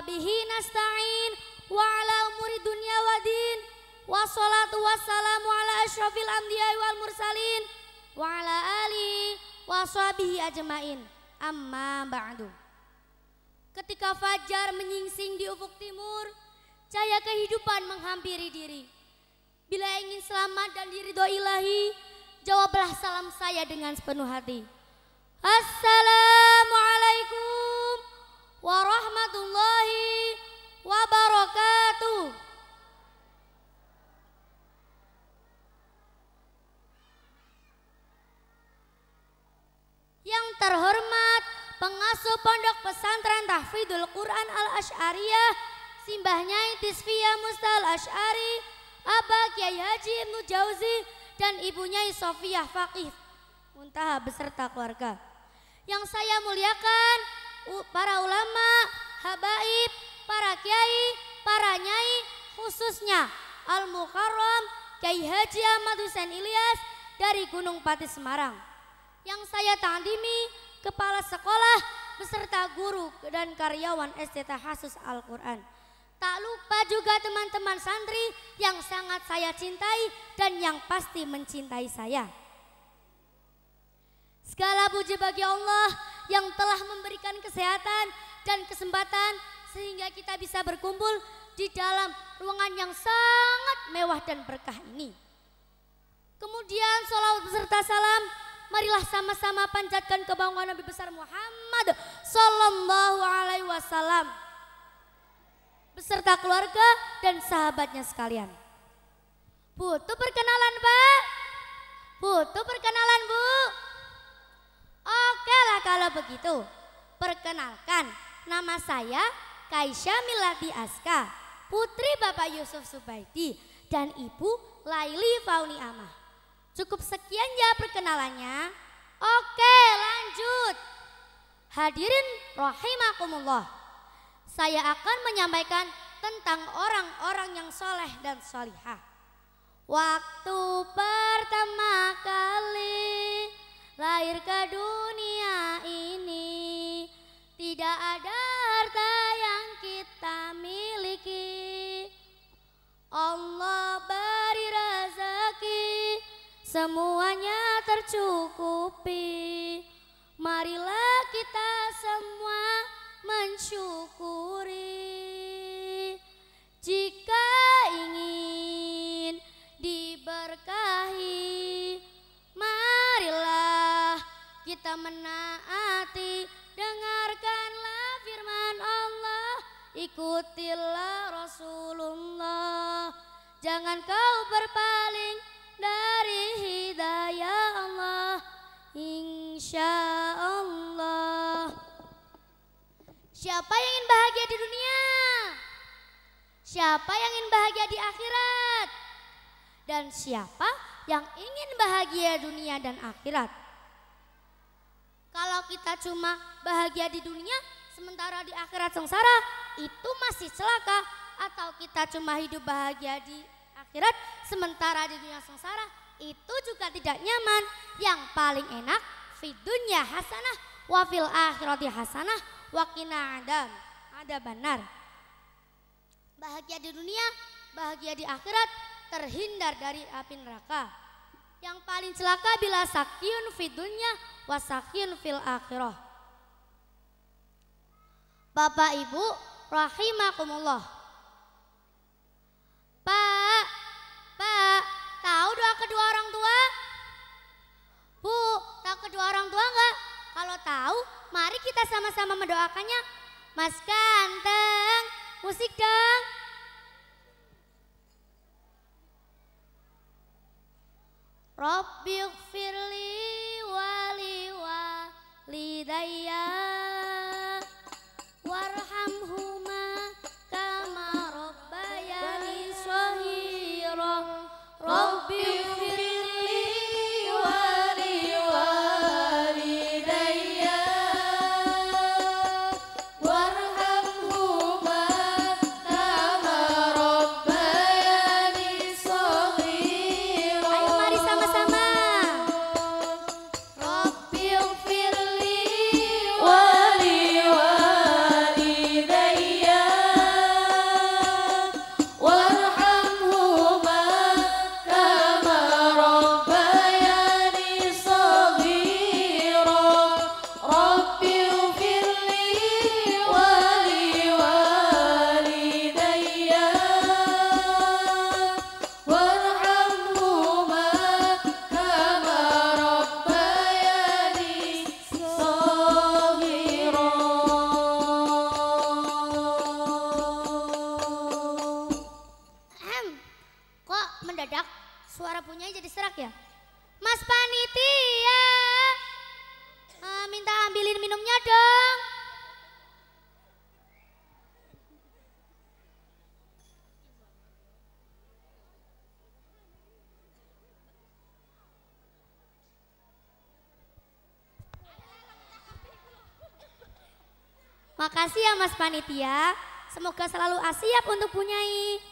bihi nasta'in wa ala umuri dunya wa din Wassalatu wassalamu ala asyrafil anbiya wal mursalin wa ala alihi wa sahbihi ajmain. Amma ba'du. Ketika fajar menyingsing di ufuk timur, cahaya kehidupan menghampiri diri. Bila ingin selamat dan diridho ilahi, jawablah salam saya dengan sepenuh hati. Assalamualaikum warahmatullahi wabarakatuh. Yang terhormat pengasuh pondok pesantren Tahfidul Quran Al-Asy'ariyah Simbah Nyai Mustal Asy'ari Abah Kiai Haji Ibnu Jauzi dan Ibu Nyai Sofiah Faqih Muntaha beserta keluarga Yang saya muliakan para ulama, habaib, para kiai, para nyai khususnya Al-Mukarram Kiai Haji Ahmad Hussein Ilyas dari Gunung Pati Semarang yang saya tandimi kepala sekolah beserta guru dan karyawan SDT Hasus Al-Quran. Tak lupa juga teman-teman santri yang sangat saya cintai dan yang pasti mencintai saya. Segala puji bagi Allah yang telah memberikan kesehatan dan kesempatan sehingga kita bisa berkumpul di dalam ruangan yang sangat mewah dan berkah ini. Kemudian sholawat beserta salam marilah sama-sama panjatkan kebanggaan Nabi besar Muhammad Sallallahu Alaihi Wasallam beserta keluarga dan sahabatnya sekalian. Butuh perkenalan Pak? Butuh perkenalan Bu? Oke lah kalau begitu. Perkenalkan, nama saya Kaisha Milati Aska, putri Bapak Yusuf Subaidi dan Ibu Laili Fauni Amah. Cukup sekian ya perkenalannya. Oke lanjut. Hadirin rahimakumullah. Saya akan menyampaikan tentang orang-orang yang soleh dan solihah. Waktu pertama kali lahir ke dunia ini. Tidak ada Jangan kau berpaling dari hidayah Allah. Insya Allah siapa yang ingin bahagia di dunia? Siapa yang ingin bahagia di akhirat? Dan siapa yang ingin bahagia dunia dan akhirat? Kalau kita cuma bahagia di dunia sementara di akhirat sengsara itu masih celaka. Atau kita cuma hidup bahagia di akhirat sementara di dunia sengsara itu juga tidak nyaman. Yang paling enak fidunya hasanah wafil akhirati hasanah wakina adam ada benar bahagia di dunia bahagia di akhirat terhindar dari api neraka. Yang paling celaka bila sakyun fidunya wasakyun fil akhirah. Bapak Ibu rahimakumullah orang tua? Bu, tahu kedua orang tua enggak? Kalau tahu, mari kita sama-sama mendoakannya. Mas Ganteng, musik dong. Rabbi firli wali walidayya Makasih ya Mas Panitia. Semoga selalu asiap untuk punyai.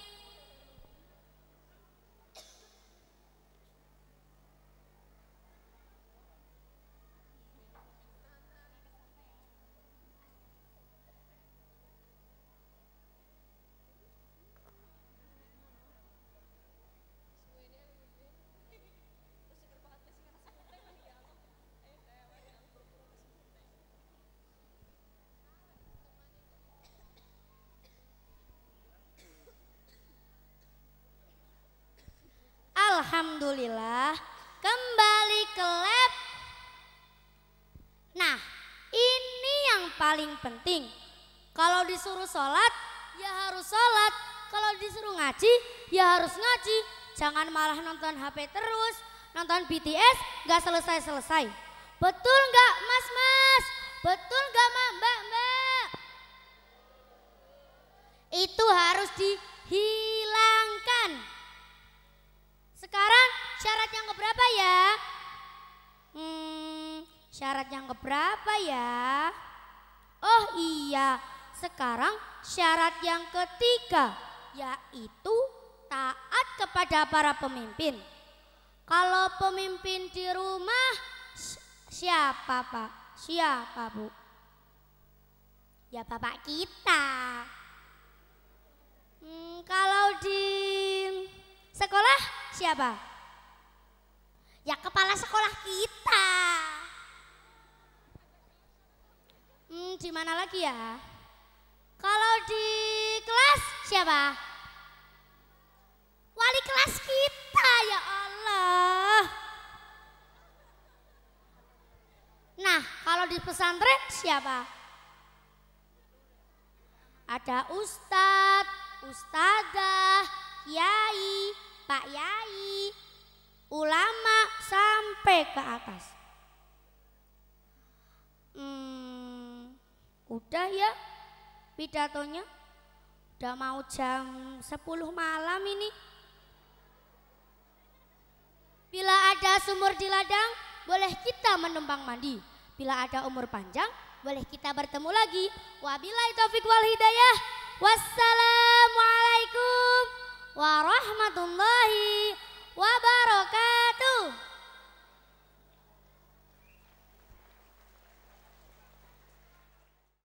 Alhamdulillah kembali ke lab. Nah ini yang paling penting. Kalau disuruh sholat ya harus sholat. Kalau disuruh ngaji ya harus ngaji. Jangan malah nonton HP terus. Nonton BTS gak selesai-selesai. Betul gak mas-mas? Betul gak mbak-mbak? Itu harus dihilangkan. Syarat yang keberapa ya? Oh iya, sekarang syarat yang ketiga yaitu taat kepada para pemimpin. Kalau pemimpin di rumah siapa Pak? Siapa Bu? Ya Bapak kita. Hmm, kalau di sekolah siapa? Ya kepala sekolah kita. Hmm, di mana lagi ya? Kalau di kelas siapa? Wali kelas kita ya Allah. Nah, kalau di pesantren siapa? Ada ustadz, ustadzah, kiai, pak yai, ulama sampai ke atas. Hmm, udah ya pidatonya. Udah mau jam 10 malam ini. Bila ada sumur di ladang, boleh kita menumpang mandi. Bila ada umur panjang, boleh kita bertemu lagi. Wabillahi taufik wal hidayah. Wassalamualaikum warahmatullahi wabarakatuh.